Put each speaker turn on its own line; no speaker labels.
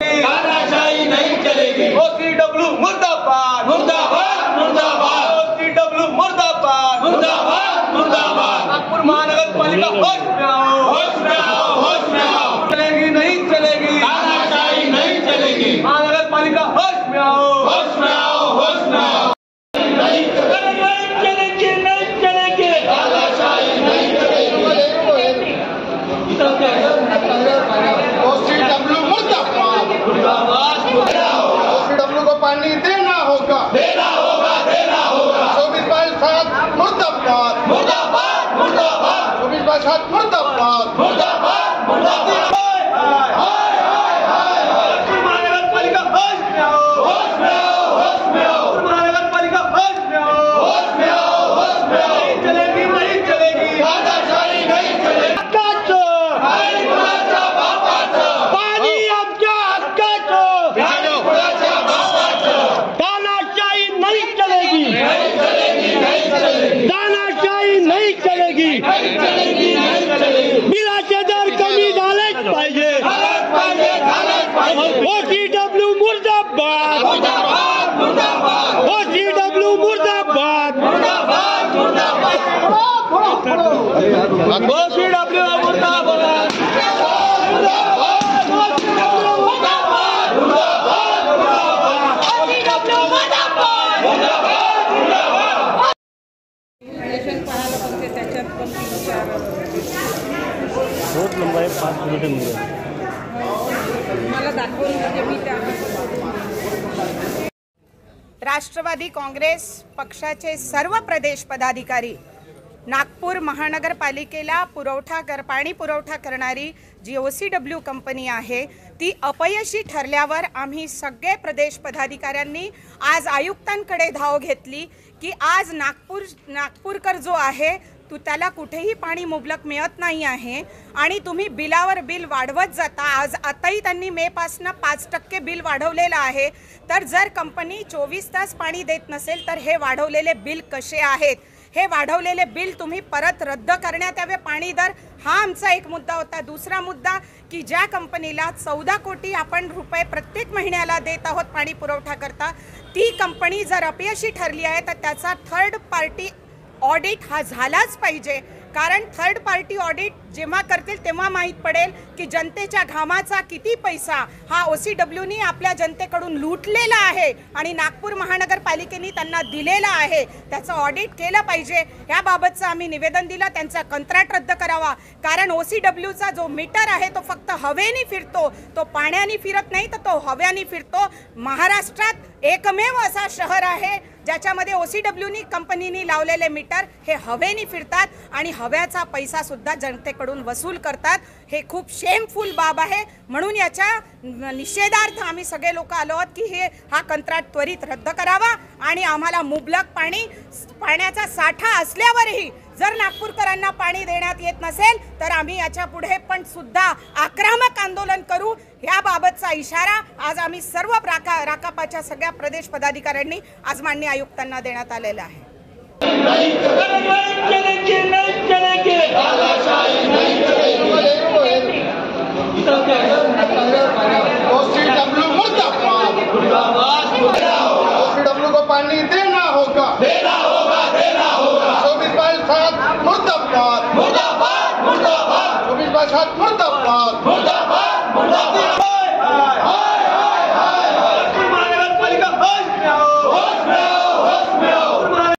तानाशाही नहीं चलेगी।
ओसीडब्ल्यू मुर्दाबाद।
मुर्दाबाद मुर्दाबाद।
ओसीडब्ल्यू मुर्दाबाद।
मुर्दाबाद मुर्दाबाद।
नागपुर महानगरपालिका होश में आओ।
होश में आओ होश में आओ।
चलेगी नहीं चलेगी।
तानाशाही नहीं चलेगी। মুর্দাবাদ! মুর্দাবাদ! মুর্দাবাদ! মুর্দাবাদ! चलेगी
बिराचेदार कमी झालाच पाहिजे
ओ टी
डब्ल्यू मुर्दाबाद
ओ टी
डब्ल्यू मुर्दाबाद।
ओ टी
डब्ल्यू मुर्दाबाद।
बहुत लंबा आहे पाच किलोमीटर
मला दाखवून म्हणजे मी त्या
राष्ट्रवादी काँग्रेस पक्षाचे सर्व प्रदेश पदाधिकारी नागपूर महानगरपालिकेला पुरवठा कर पाणी पुरवठा करणारी जी ओ सी डब्ल्यू कंपनी आहे ती अपयशी ठरल्यावर आम्ही सगळे प्रदेश पदाधिकाऱ्यांनी आज आयुक्तांकडे धाव घेतली की आज नागपूर नागपूरकर जो आहे तू त्याला कुठेही पाणी मुबलक मिळत नाही आहे आणि तुम्ही बिलावर बिल वाढवत जाता. आज आताही त्यांनी मेपासनं पाच टक्के बिल वाढवलेलं आहे. तर जर कंपनी चोवीस तास पाणी देत नसेल तर हे वाढवलेले बिल कसे आहेत? हे वाढवलेले बिल तुम्ही परत रद्द करण्यात यावे. पाणी दर हा आमचा एक मुद्दा होता. दुसरा मुद्दा की ज्या कंपनीला चौदा कोटी आपण रुपये प्रत्येक महिन्याला देत आहोत पाणी पुरवठा करता ती कंपनी जर अपयशी ठरली आहे तर त्याचा थर्ड पार्टी ऑडिट हा झालाच पाहिजे. कारण थर्ड पार्टी ऑडिट जेव्हा करतील तेव्हा माहीत पडेल की जनतेच्या घामाचा किती पैसा हा ओ सी डब्ल्यूनी आपल्या जनतेकडून लुटलेला आहे आणि नागपूर महानगरपालिकेने त्यांना दिलेला आहे. त्याचं ऑडिट केलं पाहिजे. याबाबतचं आम्ही निवेदन दिलं. त्यांचा कंत्राट रद्द करावा. कारण ओ सी डब्ल्यूचा जो मीटर आहे तो फक्त हवेने फिरतो. तो पाण्याने फिरत नाही तर तो हव्याने फिरतो. महाराष्ट्रात एकमेव असा शहर आहे. ज्याच्यामध्ये ओ सी डब्ल्यूनी कंपनीनी लावलेले मीटर हे हवेनी फिरतात आणि हव्याचा पैसा सुद्धा जनतेकडून वसूल करतात. हे खूप शेमफुल बाब आहे. म्हणून याच्या निषेधार्थ आम्ही सगळे लोक आलो आहोत की हे हा कंत्राट त्वरित रद्द करावा आणि आम्हाला मुबलक पाणी पाण्याचा साठा असल्यावरही जर नागपूरकरांना पाणी देण्यात येत नसेल तर आम्ही याच्यापुढे पण सुद्धा आक्रमक आंदोलन करू याबाबतचा इशारा आज आम्ही सर्व राका राकापाच्या सगळ्या प्रदेश पदाधिकाऱ्यांनी आज मान्य आयुक्तांना देण्यात आलेला आहे.
पानी
몰라.